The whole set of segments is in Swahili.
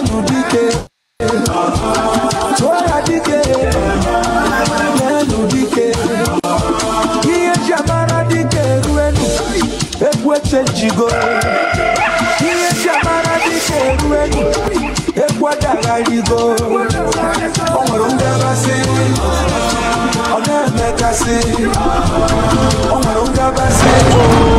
n'elu dike ngabasị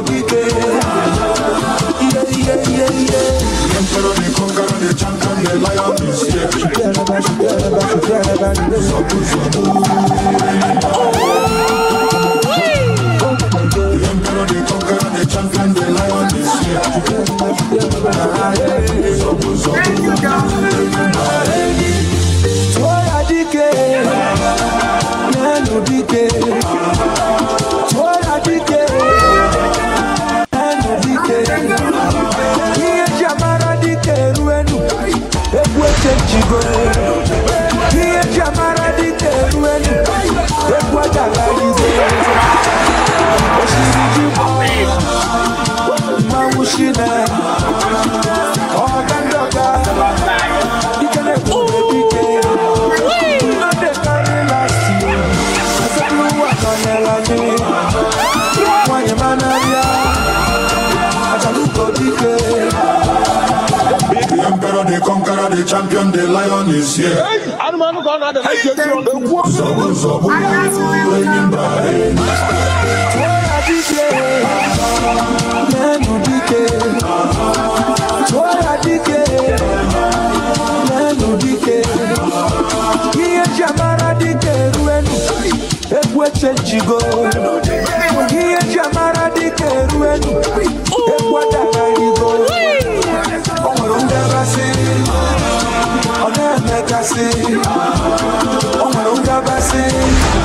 achaluko dike ihe ihe ihe ihe Emperor, the conqueror, the champion, the lion is here. The emperor, the conqueror, the champion, the lion is here. tụọ dike n'elu dike the champion, the lion is here. Zobu, zobu, enyimba, ihe eji amara dịka eruenu bassin. O nwere ụda bassin.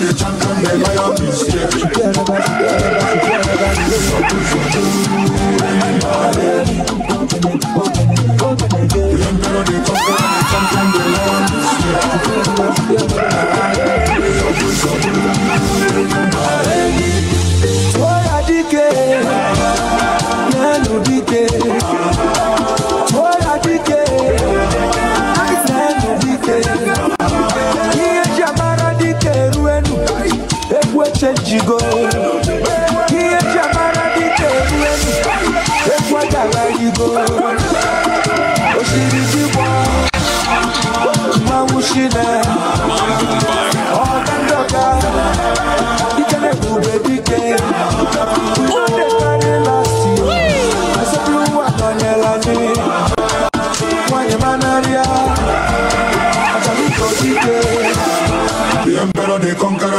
the champion, the lion is here. Everybody, everybody, everybody, everybody, everybody, everybody, everybody, everybody, everybody, everybody, you go. Here, Jamara, the table. Take what you go. Oh, did you want.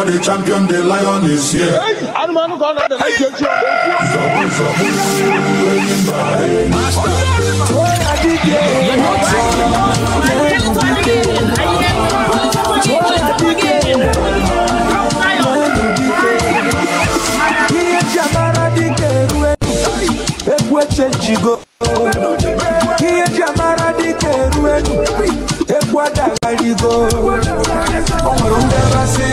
Because the champion, the lion is here. Chigo, here Jamara di Keruenu, Ecuador igbó ọmọ ló ń dára sí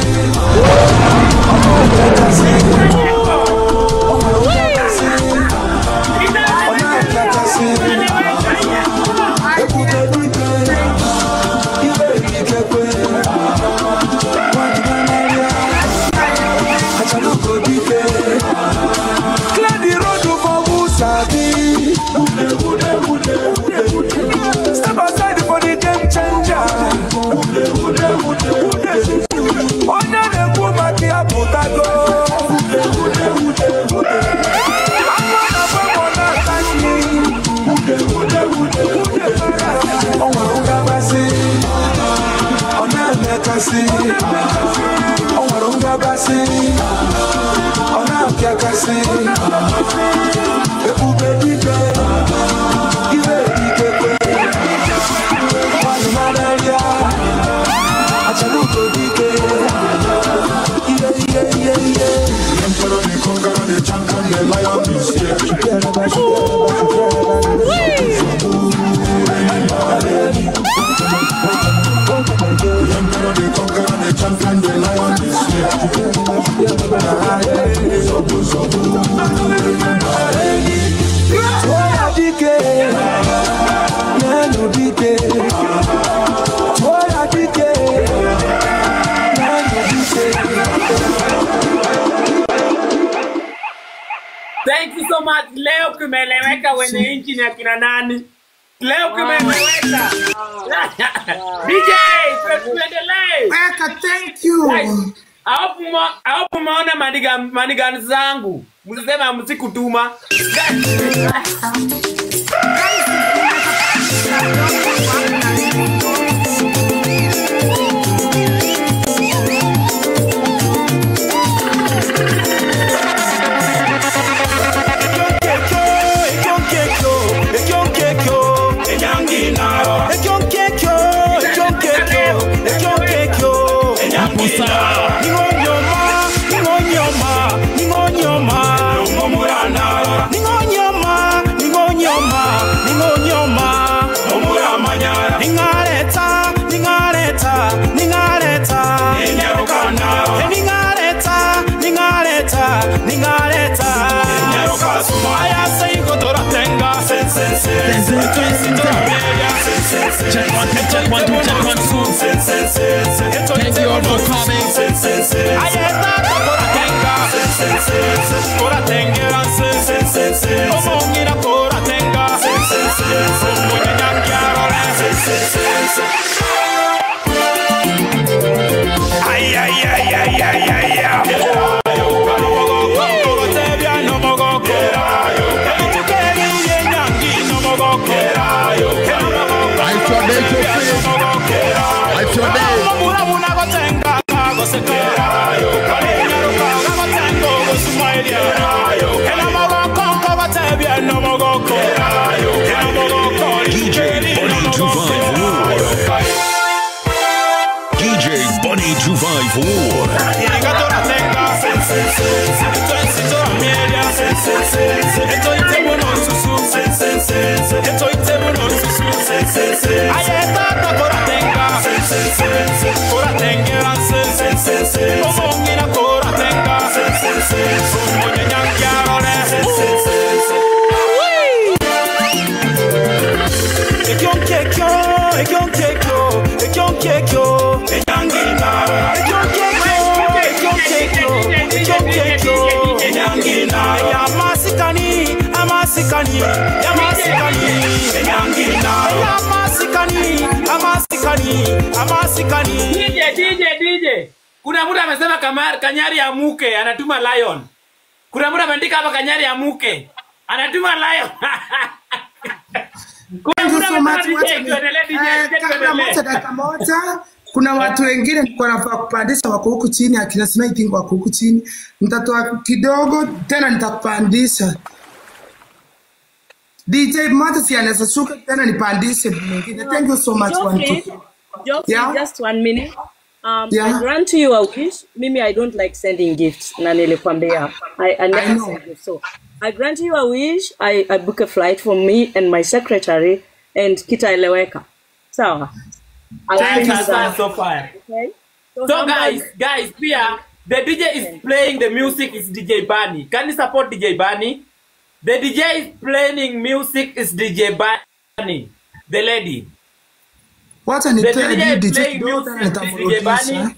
ọmọ ló ń dára sí ọmọ ló ń dára sí ọmọ ló ń dára sí èkúté gbígbé ilé ìbí kẹgbẹ wọn ti gbẹ náírà àjálù kò bí. akasi o nwere ngabasị ọ na-apịa akasị ebube dike ire ikekwe nwanụmanarịa achara ugo dike ihe ihe ihe ihe mkpọrọ na-ekongara na-echankara na-elayo na Leo kimeeleweka wenye nchi ni akina nani? Leo kimeeleweka DJ, tuendelee. Thank you. Maniga manigani zangu. Msisema msikutuma. Check one, check, check one, two, check one, two. Thank you all for coming. Ahí está, Coratenga. Coratenga. Como I'm Como un iracoratenga. Cora tenga, cora tenga, cora tenga, Bunny to amasikani War. DJ, DJ, DJ. Kuna mtu amesema Kanyari ya muke anatuma lion. Kuna mtu ameandika hapa Kanyari ya muke anatuma lion. Kuna dakika moja watu wengine nilikuwa nafaa kupandisha wako huku chini, akina Sina I wako huku chini. Nitatoa kidogo tena nitakupandisha. DJ mmoja si anaweza shuka tena nipandishe mwingine. Thank you so much one Geoffrey, two. Yeah. just one minute. Um, Yeah. I grant you a wish. Mimi, I don't like sending gifts. Na nilikwambia. I, I never know. send gifts. So I grant you a wish. I, I book a flight for me and my secretary and kitaeleweka. Sawa. I'll Thanks, send you Hassan, that. so far. Okay? So, So guys, guys, pia the DJ is playing the music is DJ Bunny. Can you support DJ Bunny? The DJ is playing music is DJ Bunny. The lady. Wacha The DJ is DJ playing music is DJ Bani.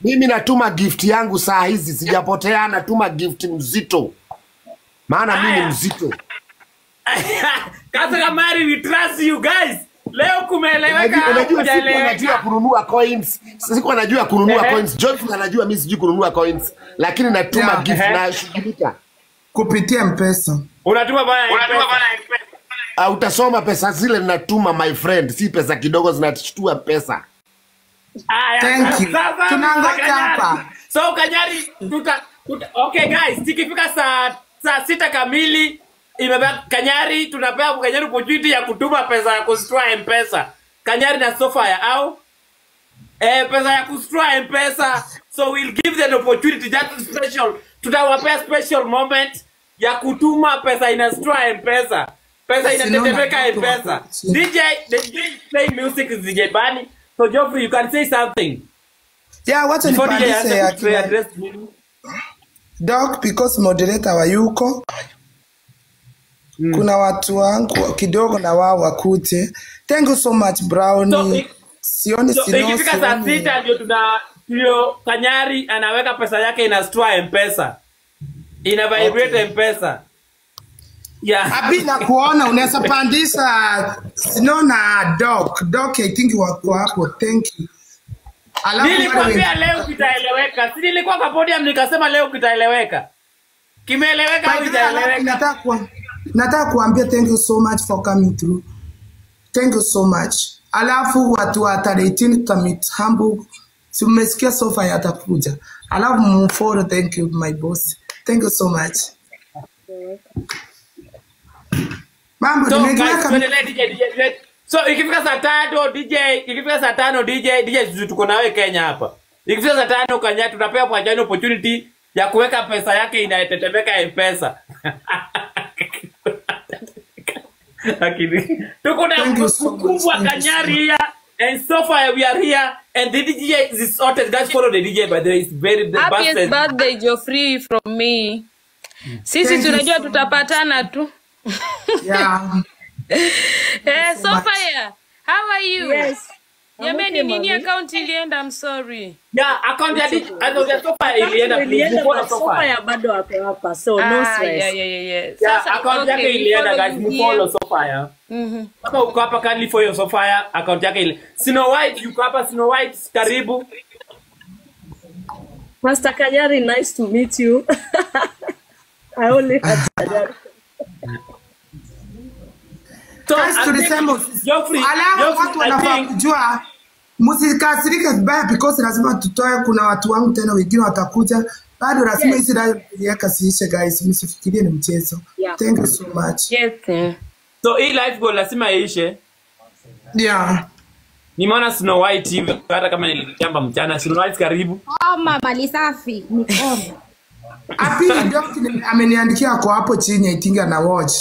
Mimi natuma gift yangu saa hizi sijapotea, natuma gift mzito, maana mimi mzito. Kasa Kamari, we trust you guys. Leo kumeeleweka Unajua kununua coins, Siku najua kununua coins. Joyful anajua mimi sijui kununua coins, lakini natuma Yeah. gift na shughulika. kupitia mpesa. Unatuma bana Unatuma bana Uh, utasoma pesa zile natuma my friend, si pesa kidogo zinashtua pesa. Aya, Thank you. sasa, Tunangoja hapa. So Kanyari, tuta, tuta, okay guys, tikifika saa saa sita kamili imebaki Kanyari, tunapea Kanyari opportunity ya kutuma pesa ya kustua M-Pesa. Kanyari na Sofia au eh, pesa ya kustua M-Pesa. So we'll give them opportunity that special. Tutawapea special moment ya kutuma pesa inastua M-Pesa. Pesa inatetemeka mpesa. DJ, the DJ play music is DJ Bani. So Geoffrey, you can say something. Yeah, wacha answer address. Doc because moderator wayuko. Kuna watu wangu kidogo na wao wakute. Thank you so much So, ik- Sioni So, ikifika saa sita ndio tuna ndio Kanyari anaweka pesa yake inastua M-Pesa. Ina vibrate okay. mpesa Yeah. Abi na kuona unaweza pandisha sino na Doc. Doc I think wako hapo. Thank you. Alafu Nilikwambia leo kitaeleweka. Si nilikuwa kwa podium nikasema leo kitaeleweka. Kimeeleweka au By nataka kuambia thank you so much for coming through. Thank you so much. Alafu watu wa tarehe 18 tutamit Hamburg. Si mmesikia sofa yatakuja. Alafu mfollow thank you my boss. Thank you so much. Mambo So ni DJ. DJ. So ikifika saa tano DJ, ikifika saa tano DJ, DJ tuko nawe Kenya hapa. Ikifika saa tano Kenya kwa Pajani opportunity ya kuweka pesa yake inatetemeka M-Pesa. Lakini tuko na mkubwa Kanyari here and so far we are here and the DJ is sorted. Guys follow the DJ by the way. It's very the Happiest best. birthday Geoffrey from me. Sisi tunajua so tutapatana tu. yeah. Eh, so far, how are you? Yes. Jamani, nini account ilienda? I'm sorry. Yeah, account ya ya sofa ilienda Ilienda na sofa sofa. ya bado hapo hapa so no Ah, stress. yeah, yeah, yeah, Sasa, account yake ilienda guys, mfollow sofa ya. Mhm. Kama uko hapa kindly for your sofa ya account yake ile. Snow White yuko hapa Snow White, karibu. Pastor Kanyari, nice to meet you. I only had Kajari. So, Guys, I tulisema think- Joffrey, Geoffrey, watu I wanafaa kujua msikasirike vibaya because lazima tutoe. Kuna watu wangu tena wengine watakuja bado, lazima Yes. hizi live yaka siishe. Guys, msifikirie ni mchezo. Yeah. Thank you so much. Yes. So hii live goal lazima iishe. Yeah. Nimeona Snow White hivi hata kama nilijamba mchana. Snow White karibu. Oma mali safi Ni Apili Doc ndio ameniandikia kwa hapo chini, I think ana watch.